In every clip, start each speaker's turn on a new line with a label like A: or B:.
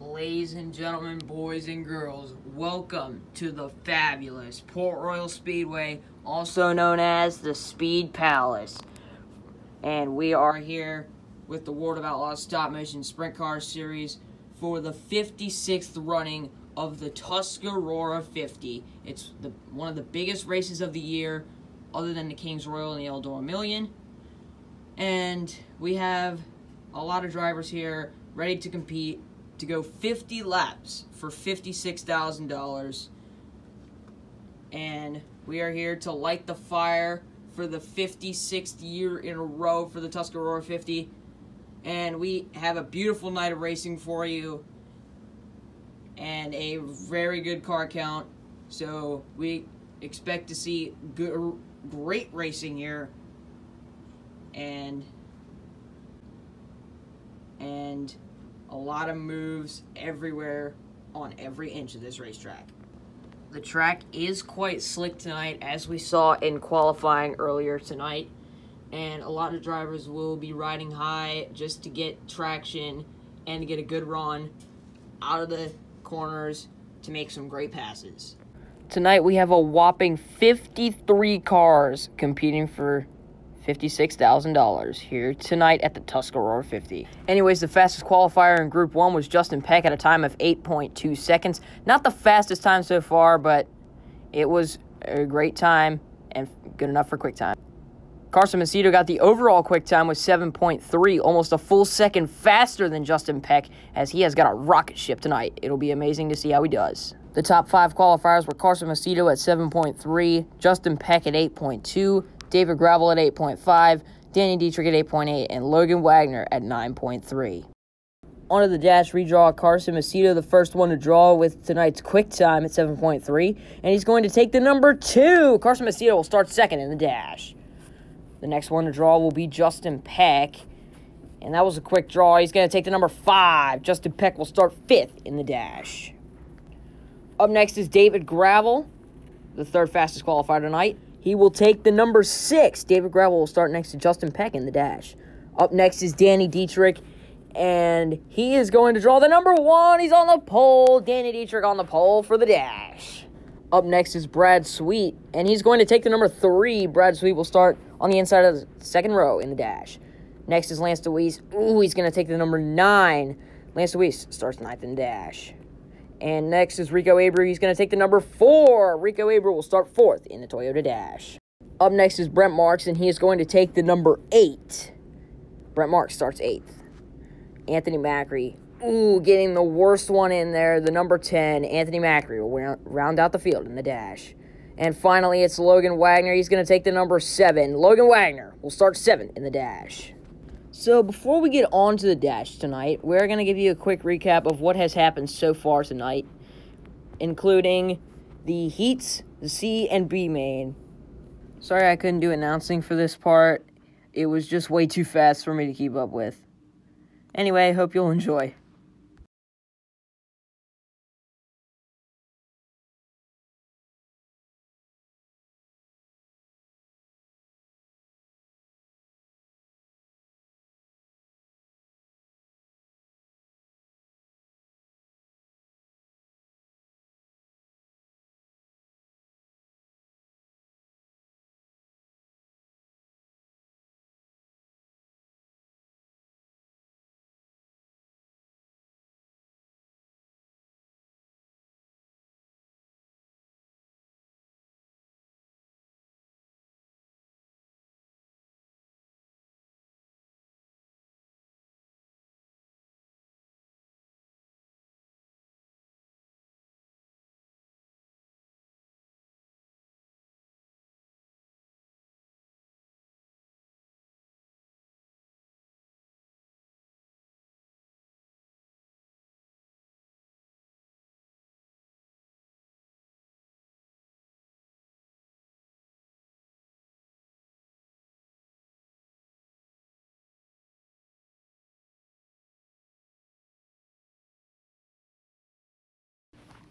A: Ladies and gentlemen, boys and girls, welcome to the fabulous Port Royal Speedway, also known as the Speed Palace. And we are here with the World of Outlaws Stop Motion Sprint Car Series for the 56th running of the Tuscarora 50. It's the one of the biggest races of the year, other than the Kings Royal and the Eldora Million. And we have a lot of drivers here ready to compete to go 50 laps for $56,000. And we are here to light the fire for the 56th year in a row for the Tuscarora 50. And we have a beautiful night of racing for you and a very good car count. So we expect to see good, great racing here. And and a lot of moves everywhere on every inch of this racetrack. The track is quite slick tonight, as we saw in qualifying earlier tonight. And a lot of drivers will be riding high just to get traction and to get a good run out of the corners to make some great passes. Tonight we have a whopping 53 cars competing for $56,000 here tonight at the Tuscarora 50. Anyways, the fastest qualifier in Group 1 was Justin Peck at a time of 8.2 seconds. Not the fastest time so far, but it was a great time and good enough for quick time. Carson Macedo got the overall quick time with 7.3, almost a full second faster than Justin Peck, as he has got a rocket ship tonight. It'll be amazing to see how he does. The top five qualifiers were Carson Macedo at 7.3, Justin Peck at 8.2, David Gravel at 8.5, Danny Dietrich at 8.8, and Logan Wagner at 9.3. Onto the dash redraw, Carson Macedo, the first one to draw with tonight's quick time at 7.3, and he's going to take the number two. Carson Macedo will start second in the dash. The next one to draw will be Justin Peck, and that was a quick draw. He's going to take the number five. Justin Peck will start fifth in the dash. Up next is David Gravel, the third fastest qualifier tonight. He will take the number six. David Gravel will start next to Justin Peck in the dash. Up next is Danny Dietrich, and he is going to draw the number one. He's on the pole. Danny Dietrich on the pole for the dash. Up next is Brad Sweet, and he's going to take the number three. Brad Sweet will start on the inside of the second row in the dash. Next is Lance Dewease. Ooh, he's going to take the number nine. Lance Dewease starts ninth in the dash. And next is Rico Abreu. He's going to take the number four. Rico Abreu will start fourth in the Toyota Dash. Up next is Brent Marks, and he is going to take the number eight. Brent Marks starts eighth. Anthony Macri. Ooh, getting the worst one in there, the number 10. Anthony Macri will round out the field in the dash. And finally, it's Logan Wagner. He's going to take the number seven. Logan Wagner will start seventh in the dash. So, before we get on to the dash tonight, we're going to give you a quick recap of what has happened so far tonight, including the heats, the C and B main. Sorry I couldn't do announcing for this part. It was just way too fast for me to keep up with. Anyway, hope you'll enjoy.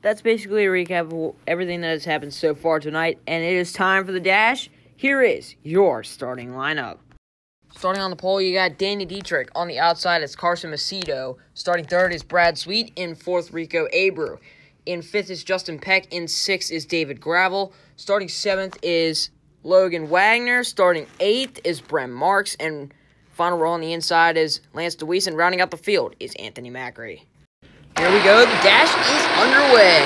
A: That's basically a recap of everything that has happened so far tonight, and it is time for the dash. Here is your starting lineup. Starting on the pole, you got Danny Dietrich. On the outside, it's Carson Macedo. Starting third is Brad Sweet. In fourth, Rico Abreu. In fifth is Justin Peck. In sixth is David Gravel. Starting seventh is Logan Wagner. Starting eighth is Brent Marks. And final row on the inside is Lance Dewease. And rounding out the field is Anthony Macri. Here we go. The dash is underway.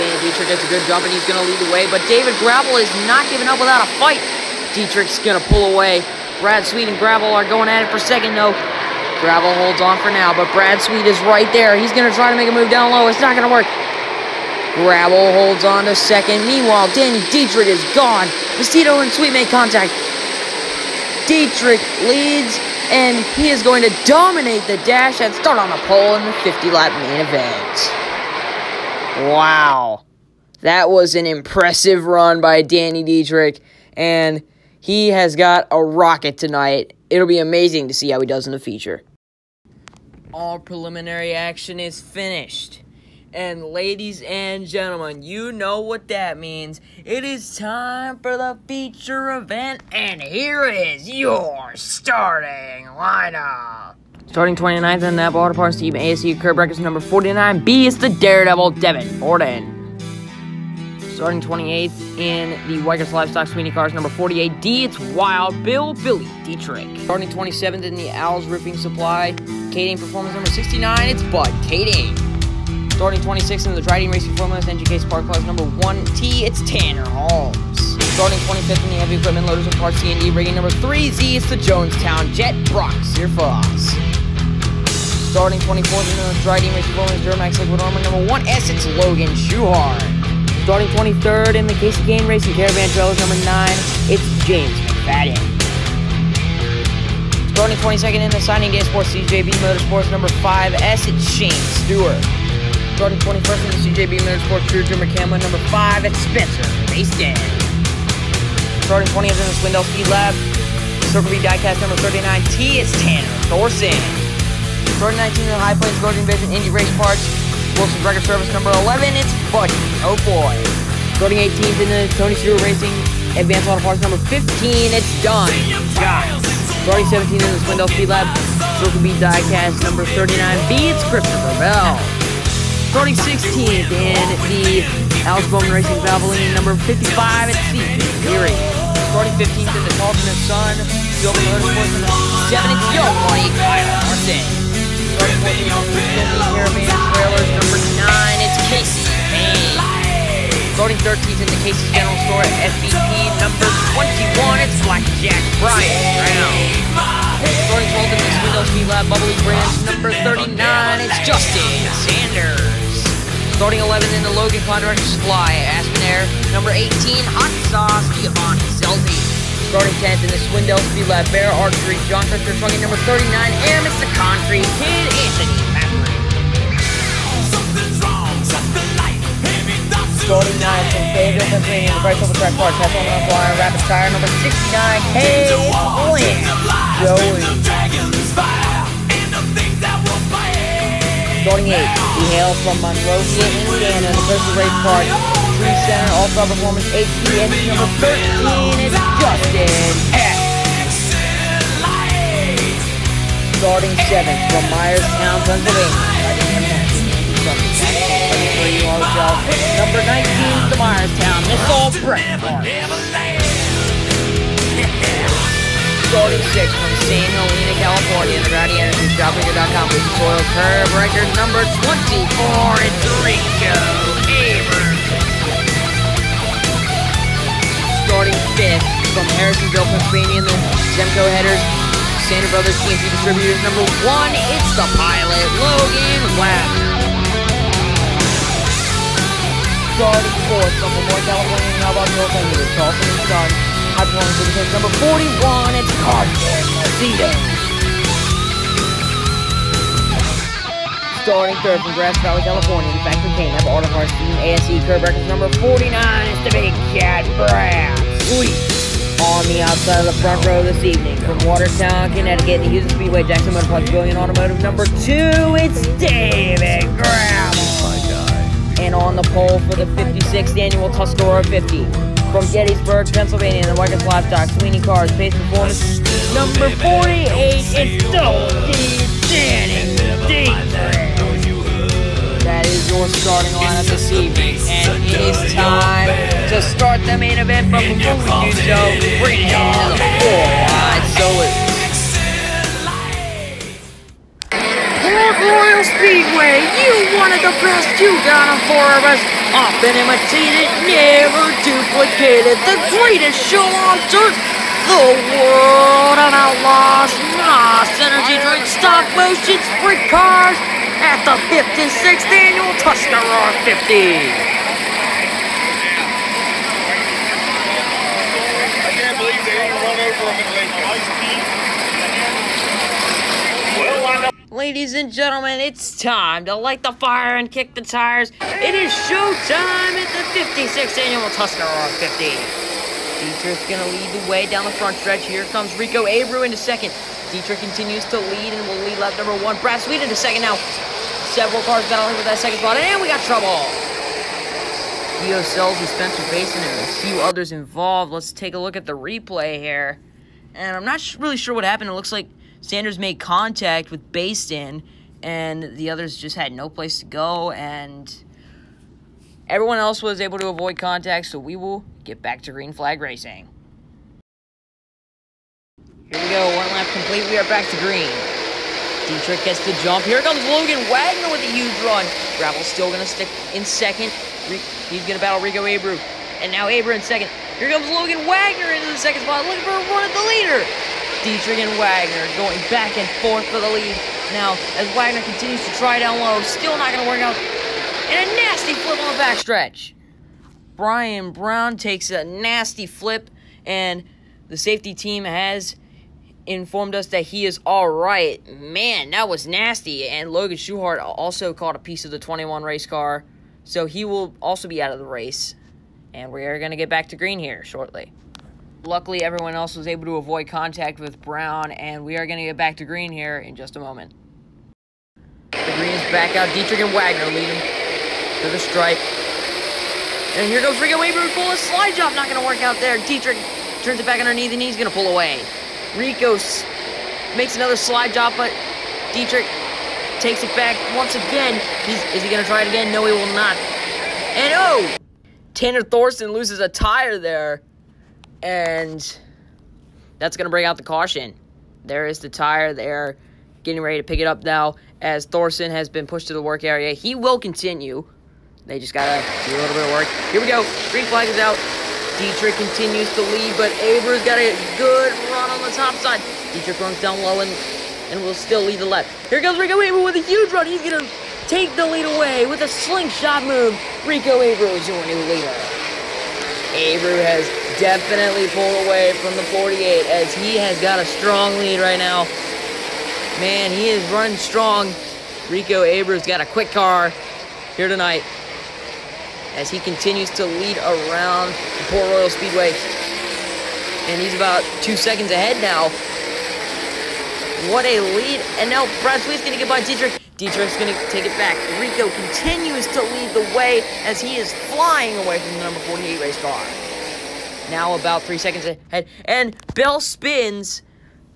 A: Danny Dietrich gets a good jump and he's going to lead the way. But David Gravel is not giving up without a fight. Dietrich's going to pull away. Brad Sweet and Gravel are going at it for second, though. Gravel holds on for now, but Brad Sweet is right there. He's going to try to make a move down low. It's not going to work. Gravel holds on to second. Meanwhile, Danny Dietrich is gone. Macedo and Sweet make contact. Dietrich leads, and he is going to dominate the dash and start on the pole in the 50-lap main event. Wow. That was an impressive run by Danny Dietrich, and he has got a rocket tonight. It'll be amazing to see how he does in the feature. All preliminary action is finished. And ladies and gentlemen, you know what that means. It is time for the feature event, and here is your starting lineup. Starting 29th in that Auto Parts team, ASE curb Records number 49B is the Daredevil Devin Borden. Starting 28th in the Weikers Livestock Sweeney Cars number 48D, it's Wild Bill Billy Dietrich. Starting 27th in the Owls Roofing Supply, Kaeding Performance number 69, it's Bud Kaeding. Starting 26 in the Dryden Racing Formulas NGK Spark Class number 1T, it's Tanner Holmes. Starting 25th in the Heavy Equipment Loaders and Parts C&D Rigging number 3Z, it's the Jonestown Jet Brock Zearfoss. Starting 24th in the Dryden Racing Formulas Duramax Liquid Armor number 1S, it's Logan Schuchart. Starting 23rd in the Kasey Kahne Racing Caravan Trailers number 9, it's James McFadden. Starting 22nd in the Signing Day Sports CJB Motorsports number 5S, it's Shane Stewart. Starting 21st in the CJB Motorsports Crew Trimmer Camo number 5, it's Spencer Bayston. Starting 20th in the Swindell Speed Lab, Circle B Diecast number 39T, is Tanner Thorson. Starting 19th in the High Plains Golden Vision Indy Race Parts, Wilson Record Service number 11, it's Buddy. Oh boy. Starting 18th in the Tony Stewart Racing Advanced Auto Parts number 15, it's Don Scott. Starting 17th in the Swindell Speed Lab, Circle B Diecast number 39B, it's Christopher Bell. Starting 16th in the Alex Bowman Racing Valvoline number 55, at Steve Leary. Starting 15th in the Carlton and Son, Silver Motorsports number 7, it's Young Money Kyle Larson. Starting 14th in the Caravan Trailers number 9, it's Kasey Kahne. Starting 13th in the Casey's General Store at FBP number 21, it's Blackjack Brian Brown. Starting 12th in the Swindell Speed Lab Bubbly Branch number 39, it's Justin Sanders. Starting 11 in the Logan Contractor Supply Aspen Air number 18, Hot Sauce Giovanni Scelzi. Starting 10th in the Swindell Speed Lab Bear Archery John Custer Trucking number 39, Air Mr. Concrete Kid Anthony. Starting 9th in Fayetteville, Pennsylvania, the Bryce Open Track Park, Test on the Rapid Tire number 69, Hey, Lynn Joey. Starting 8th, we hail from Monrovia, Indiana, the Coastal Race Park, Tree Center, All-Star Performance, HPN number 13, is Justin F. Starting 7th from Myerstown, Pennsylvania, Number 19, the Myerstown Missile Brett Starting 6 from San Helena, California, the Rowdy Energy Shopmaker.com with soil curb record number 24, it's Rico Abreu. Starting 5th from Harrisonville, Pennsylvania, the Zemco Headers, Santa Brothers TNT Distributors number 1, it's the pilot, Logan Wagner. Starting 4th from Lemoore, California, now about North Angeles, Charleston and. High performance with number 41, it's Macedo. Starting third from Grass Valley, California, the Factory Cane, have Auto Parts Team ASE curb records number 49, it's the Big Cat Brad Sweet. On the outside of the front row this evening, from Watertown, Connecticut, the Houston Speedway, Jackson Motorparts, Billion Automotive number 2, it's David Gravel. And on the pole for the 56th annual Tuscarora 50, From Gettysburg, Pennsylvania, the Marcus Livestock, Sweeney Cars, Pace Performance, number 48, it's Dusty Danny That is your starting lineup this evening, and it is time to start the main event. But before we do so, bring it into the four wide salute. Port Speedway, you wanted the best, you got them for us. Often imitated, never duplicated. The greatest show on dirt. The world of outlaws, Nos Energy Drink, stop motion sprint cars at the 56th annual Tuscarora 50.
B: I can't believe they didn't run over him in Lincoln.
A: Ladies and gentlemen, it's time to light the fire and kick the tires. It is showtime at the 56th annual Tuscarora 50. Dietrich's gonna lead the way down the front stretch. Here comes Rico Abreu into second. Dietrich continues to lead and will lead lap number one. Brad Sweet into second now. Several cars battling for that second spot, and we got trouble. Gio Scelzi, Spencer Bayston, and a few others involved. Let's take a look at the replay here. And I'm not really sure what happened. It looks like Sanders made contact with Bayston, and the others just had no place to go, and everyone else was able to avoid contact, so we will get back to green flag racing. Here we go, one lap complete. We are back to green. Dietrich gets the jump. Here comes Logan Wagner with a huge run. Gravel's still going to stick in second. He's going to battle Rico Abreu. And now Abreu in second. Here comes Logan Wagner into the second spot, looking for a run at the leader. Dietrich and Wagner going back and forth for the lead. Now, as Wagner continues to try down low, still not going to work out. And a nasty flip on the backstretch. Brian Brown takes a nasty flip, and the safety team has informed us that he is all right. Man, that was nasty. And Logan Schuchart also caught a piece of the 21 race car, so he will also be out of the race. And we are going to get back to green here shortly. Luckily, everyone else was able to avoid contact with Brown, and we are going to get back to green here in just a moment. The green is back out. Dietrich and Wagner lead him to the stripe. And here goes Rico Weber full of slide job. Not going to work out there. Dietrich turns it back underneath, and he's going to pull away. Rico makes another slide job, but Dietrich takes it back once again. He's, is he going to try it again? No, he will not. And oh! Tanner Thorson loses a tire there. And that's going to bring out the caution. There is the tire. They're getting ready to pick it up now as Thorson has been pushed to the work area. He will continue. They just got to do a little bit of work. Here we go. Green flag is out. Dietrich continues to lead, but Abreu's got a good run on the top side. Dietrich runs down low and, and will still lead the left. Here comes Rico Abreu with a huge run. He's going to take the lead away with a slingshot move. Rico Abreu is your new leader. Abreu has definitely pulled away from the 48 as he has got a strong lead right now. Man, he is running strong. Rico Abreu's got a quick car here tonight as he continues to lead around the Port Royal Speedway. And he's about two seconds ahead now. What a lead. And now Brad Sweet's going to get by Dietrich. Dietrich's going to take it back. Rico continues to lead the way as he is flying away from the number 48 race car. Now about three seconds ahead. And Bell spins.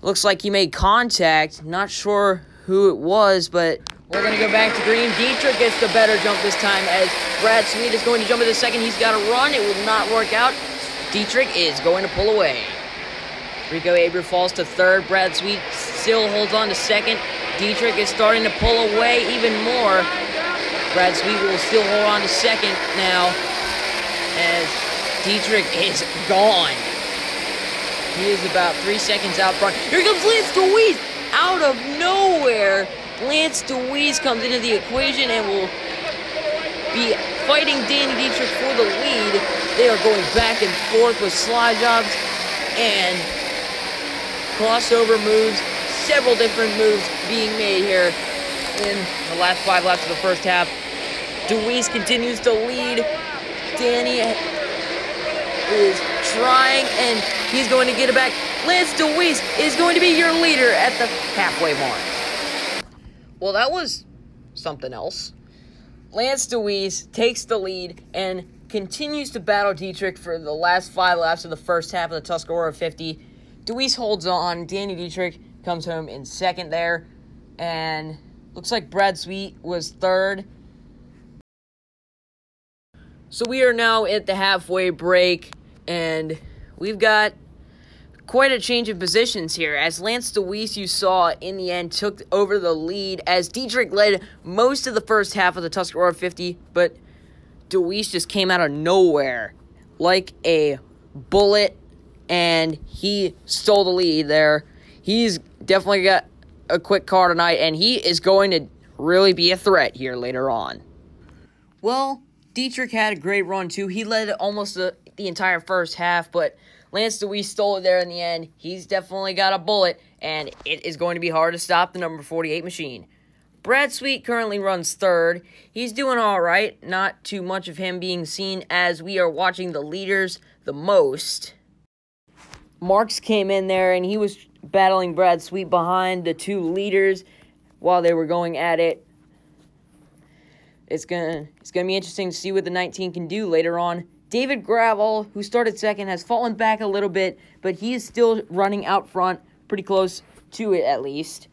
A: Looks like he made contact. Not sure who it was, but we're going to go back to green. Dietrich gets the better jump this time as Brad Sweet is going to jump in the second. He's got to run. It will not work out. Dietrich is going to pull away. Rico Abreu falls to third. Brad Sweet still holds on to second. Dietrich is starting to pull away even more. Brad Sweet will still hold on to second now as Dietrich is gone. He is about three seconds out front. Here comes Lance Dewease out of nowhere. Lance Dewease comes into the equation and will be fighting Danny Dietrich for the lead. They are going back and forth with slide jobs and crossover moves. Several different moves being made here in the last five laps of the first half. Dewease continues to lead. Danny is trying, and he's going to get it back. Lance Dewease is going to be your leader at the halfway mark. Well, that was something else. Lance Dewease takes the lead and continues to battle Dietrich for the last five laps of the first half of the Tuscarora 50. Dewease holds on. Danny Dietrich comes home in second there. And looks like Brad Sweet was third. So we are now at the halfway break, and we've got quite a change of positions here. As Lance Dewease, you saw in the end, took over the lead as Dietrich led most of the first half of the Tuscarora 50, but Dewease just came out of nowhere like a bullet and he stole the lead there. He's definitely got a quick car tonight and he is going to really be a threat here later on. Well, Dietrich had a great run too. He led almost the, the entire first half, but Lance Dewease stole it there in the end. He's definitely got a bullet, and it is going to be hard to stop the number 48 machine. Brad Sweet currently runs third. He's doing all right. Not too much of him being seen as we are watching the leaders the most. Marks came in there and he was battling Brad Sweet behind the two leaders while they were going at it. It's gonna it's gonna be interesting to see what the 19 can do later on. David Gravel, who started second, has fallen back a little bit, but he is still running out front, pretty close to it at least.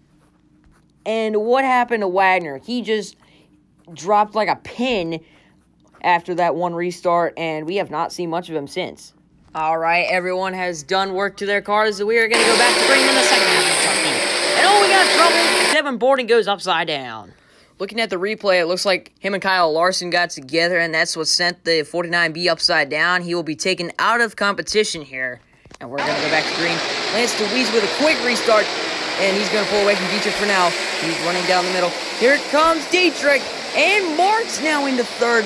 A: And what happened to Wagner? He just dropped like a pin after that one restart, and we have not seen much of him since. All right, everyone has done work to their cars. We are going to go back to bring in the second half of Kentucky. And oh, we got trouble. Devin Borden goes upside down. Looking at the replay, it looks like him and Kyle Larson got together, and that's what sent the 49B upside down. He will be taken out of competition here. And we're going to go back to green. Lance Dewease with a quick restart and he's going to pull away from Dietrich for now. He's running down the middle. Here comes Dietrich, and Marks now into third.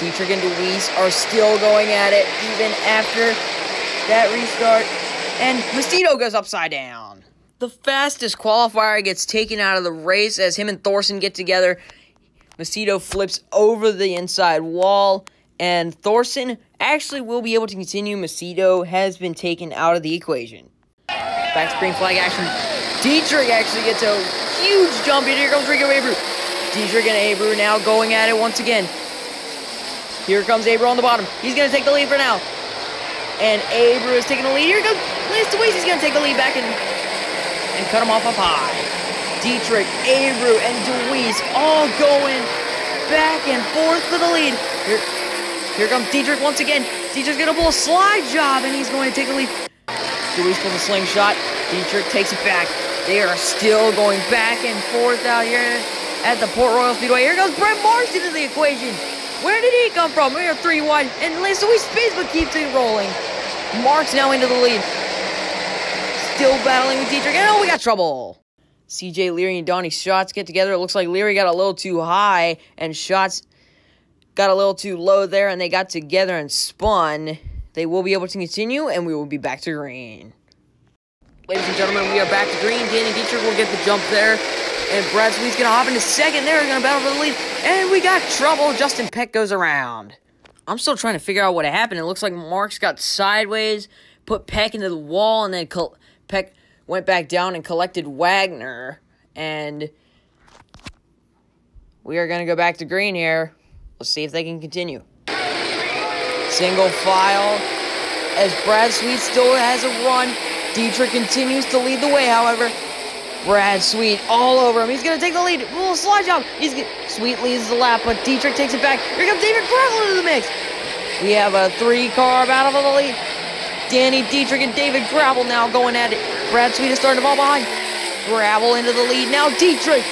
A: Dietrich and Dewease are still going at it even after that restart. And Macedo goes upside down. The fastest qualifier gets taken out of the race as him and Thorson get together. Macedo flips over the inside wall, and Thorson actually will be able to continue. Macedo has been taken out of the equation. Back to green flag action. Dietrich actually gets a huge jump in. Here comes Rico Abreu. Dietrich and Abreu now going at it once again. Here comes Abreu on the bottom. He's going to take the lead for now. And Abreu is taking the lead. Here comes Lance Dewease. He's going to take the lead back and, and cut him off up high. Dietrich, Abreu, and Dewease all going back and forth for the lead. Here, here comes Dietrich once again. Dietrich's going to pull a slide job, and he's going to take the lead. Dewease pulls a slingshot. Dietrich takes it back. They are still going back and forth out here at the Port Royal Speedway. Here goes Brent Marks into the equation. Where did he come from? We are three wide, and Lance Dewease but keeps it rolling. Marks now into the lead. Still battling with Dietrich. Oh, we got trouble. CJ Leary and Donny Schatz get together. It looks like Leary got a little too high, and Schatz got a little too low there, and they got together and spun. They will be able to continue, and we will be back to green. Ladies and gentlemen, we are back to green. Danny Dietrich will get the jump there. And Brad Sweet's going to hop into second there. Are going to battle for the lead. And we got trouble. Justin Peck goes around. I'm still trying to figure out what happened. It looks like Marks got sideways, put Peck into the wall, and then Peck went back down and collected Wagner. And we are going to go back to green here. Let's see if they can continue. Single file as Brad Sweet still has a run. Dietrich continues to lead the way, however. Brad Sweet all over him. He's going to take the lead. Little slide job. He's Sweet leads the lap, but Dietrich takes it back. Here comes David Gravel into the mix. We have a three-car battle for the lead. Danny Dietrich and David Gravel now going at it. Brad Sweet is starting to fall behind. Gravel into the lead. Now Dietrich.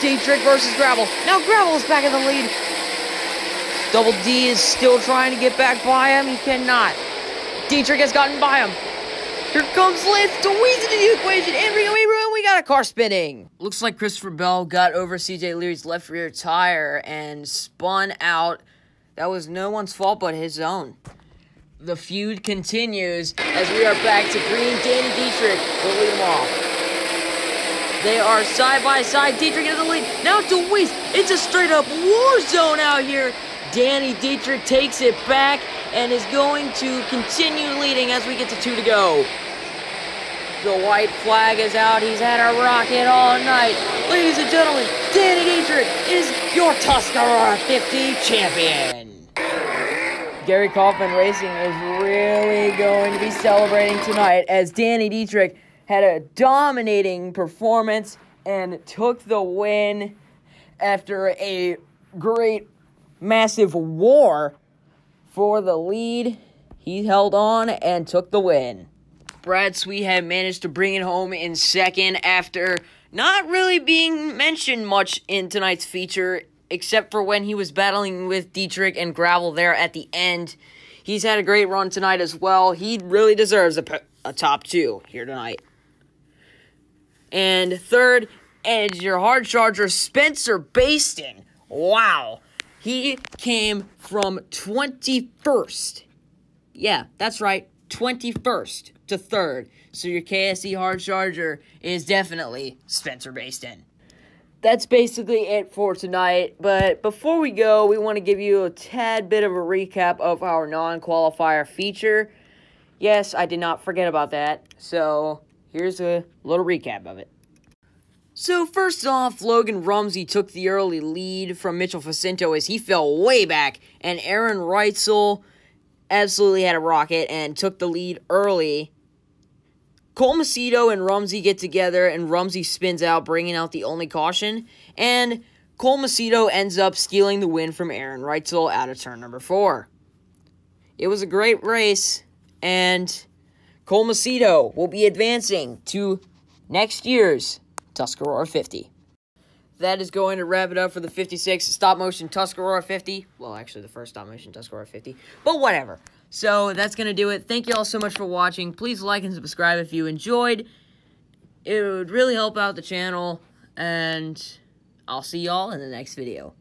A: Dietrich versus Gravel. Now Gravel is back in the lead. Double D is still trying to get back by him. He cannot. Dietrich has gotten by him. Here comes Lance Dewease into the equation. And we, we got a car spinning. Looks like Christopher Bell got over CJ Leary's left rear tire and spun out. That was no one's fault but his own. The feud continues as we are back to green. Danny Dietrich will lead him off. They are side by side. Dietrich into the lead. Now Dewease. It's a straight up war zone out here. Danny Dietrich takes it back and is going to continue leading as we get to two to go. The white flag is out. He's had a rocket all night. Ladies and gentlemen, Danny Dietrich is your Tuscarora 50 champion. Gary Kauffman Racing is really going to be celebrating tonight as Danny Dietrich had a dominating performance and took the win after a great, massive war for the lead. He held on and took the win. Brad Sweet had managed to bring it home in second after not really being mentioned much in tonight's feature, except for when he was battling with Dietrich and Gravel there at the end. He's had a great run tonight as well. He really deserves a, a top two here tonight. And third is your hard charger, Spencer Bayston. Wow. He came from 21st. Yeah, that's right. 21st to 3rd. So your KSE hard charger is definitely Spencer Bayston. That's basically it for tonight. But before we go, we want to give you a tad bit of a recap of our non qualifier feature. Yes, I did not forget about that. So here's a little recap of it. So first off, Logan Rumsey took the early lead from Mitchell Facinto as he fell way back, and Aaron Reutzel absolutely had a rocket and took the lead early. Cole Macedo and Rumsey get together, and Rumsey spins out, bringing out the only caution, and Cole Macedo ends up stealing the win from Aaron Reutzel out of turn number four. It was a great race, and Cole Macedo will be advancing to next year's Tuscarora 50. That is going to wrap it up for the 56 stop motion Tuscarora 50. Well, actually, the first stop motion Tuscarora 50, but whatever. So that's going to do it. Thank you all so much for watching. Please like and subscribe if you enjoyed. It would really help out the channel, and I'll see y'all in the next video.